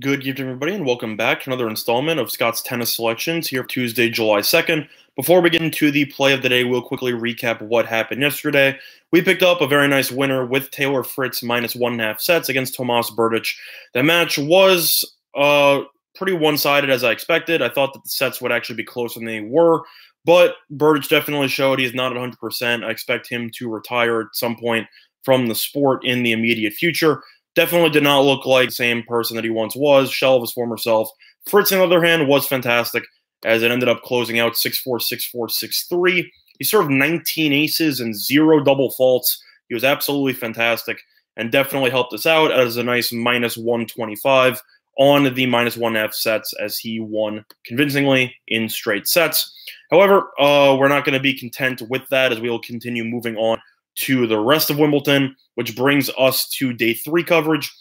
Good evening, everybody, and welcome back to another installment of Scott's Tennis Selections here Tuesday, July 2nd. Before we get into the play of the day, we'll quickly recap what happened yesterday. We picked up a very nice winner with Taylor Fritz minus one and a half sets against Tomas Berdych. The match was uh, pretty one sided as I expected. I thought that the sets would actually be closer than they were, but Berdych definitely showed he's not 100%. I expect him to retire at some point from the sport in the immediate future. Definitely did not look like the same person that he once was, shell of his former self. Fritz, on the other hand, was fantastic as it ended up closing out 6 4, 6 4, 6 3. He served 19 aces and zero double faults. He was absolutely fantastic and definitely helped us out as a nice minus 125 on the minus one F sets as he won convincingly in straight sets. However, uh, we're not going to be content with that as we will continue moving on to the rest of Wimbledon, which brings us to day three coverage.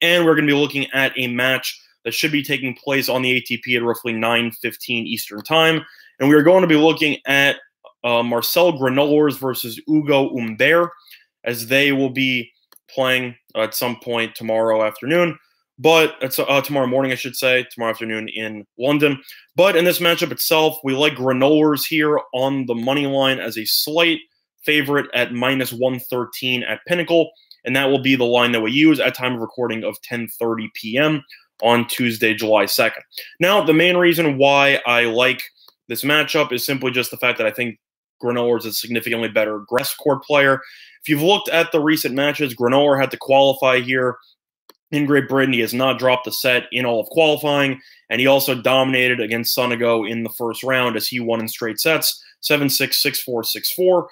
And we're going to be looking at a match that should be taking place on the ATP at roughly 9.15 Eastern Time. And we are going to be looking at uh, Marcel Granollers versus Ugo Humbert, as they will be playing at some point tomorrow afternoon. But it's uh, tomorrow morning, I should say, tomorrow afternoon in London. But in this matchup itself, we like Granollers here on the money line as a slight – favorite at minus 113 at Pinnacle, and that will be the line that we use at time of recording of 10:30 p.m. on Tuesday, July 2nd. Now, the main reason why I like this matchup is simply just the fact that I think Granollers is a significantly better grass court player. If you've looked at the recent matches, Granoller had to qualify here in Great Britain. He has not dropped a set in all of qualifying, and he also dominated against Sonego in the first round as he won in straight sets 7 6, 6 4, 6 4.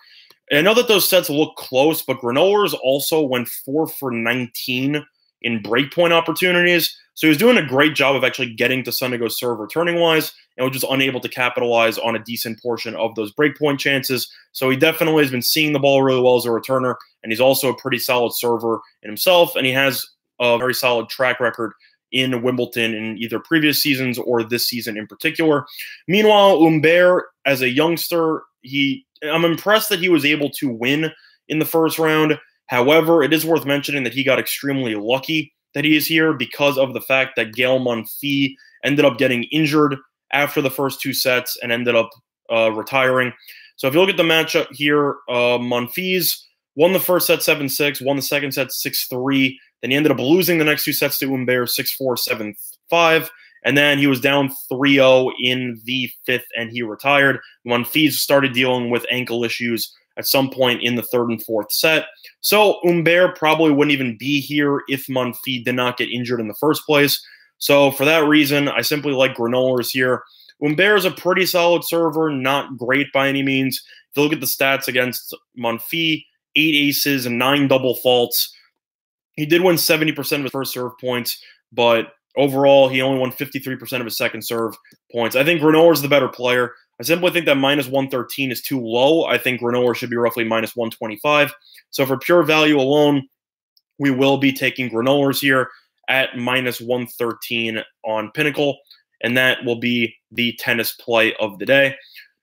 And I know that those sets look close, but Granollers also went four for 19 in breakpoint opportunities. So he was doing a great job of actually getting to Sonego's serve returning wise and was just unable to capitalize on a decent portion of those breakpoint chances. So he definitely has been seeing the ball really well as a returner, and he's also a pretty solid server in himself, and he has a very solid track record in Wimbledon in either previous seasons or this season in particular. Meanwhile, Humbert, as a youngster, he I'm impressed that he was able to win in the first round. However, it is worth mentioning that he got extremely lucky that he is here because of the fact that Gael Monfils ended up getting injured after the first two sets and ended up uh, retiring. So if you look at the matchup here, uh, Monfils won the first set 7 6, won the second set 6 3. Then he ended up losing the next two sets to Humbert 6 4, 7 5. And then he was down 3 0 in the fifth and he retired. Monfils started dealing with ankle issues at some point in the third and fourth set. So Humbert probably wouldn't even be here if Monfils did not get injured in the first place. So for that reason, I simply like Granollers here. Humbert is a pretty solid server, not great by any means. If you look at the stats against Monfils, eight aces and nine double faults. He did win 70% of his first serve points, but Overall, he only won 53% of his second serve points. I think Granoller is the better player. I simply think that minus 113 is too low. I think Granoller should be roughly minus 125. So for pure value alone, we will be taking Granollers here at minus 113 on Pinnacle, and that will be the tennis play of the day.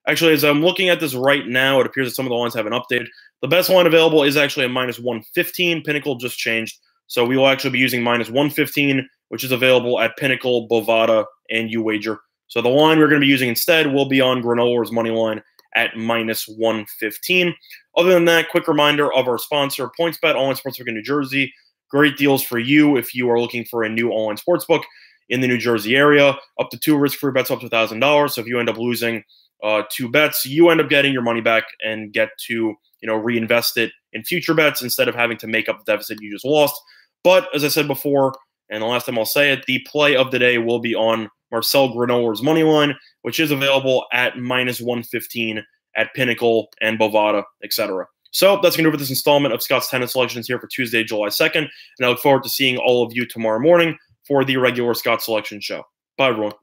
Actually, as I'm looking at this right now, it appears that some of the lines haven't updated. The best line available is actually a minus 115. Pinnacle just changed. So we will actually be using minus 115 which is available at Pinnacle, Bovada, and UWager. So the line we're going to be using instead will be on Granoller's money line at minus 115. Other than that, quick reminder of our sponsor, PointsBet, online sportsbook in New Jersey. Great deals for you if you are looking for a new online sportsbook in the New Jersey area. Up to two risk-free bets up to $1,000. So if you end up losing uh, two bets, you end up getting your money back and get to you know reinvest it in future bets instead of having to make up the deficit you just lost. But as I said before, and the last time I'll say it, the play of the day will be on Marcel Granoller's money line, which is available at minus 115 at Pinnacle and Bovada, etc. So that's going to do for this installment of Scott's Tennis Selections here for Tuesday, July 2nd. And I look forward to seeing all of you tomorrow morning for the regular Scott Selection show. Bye, everyone.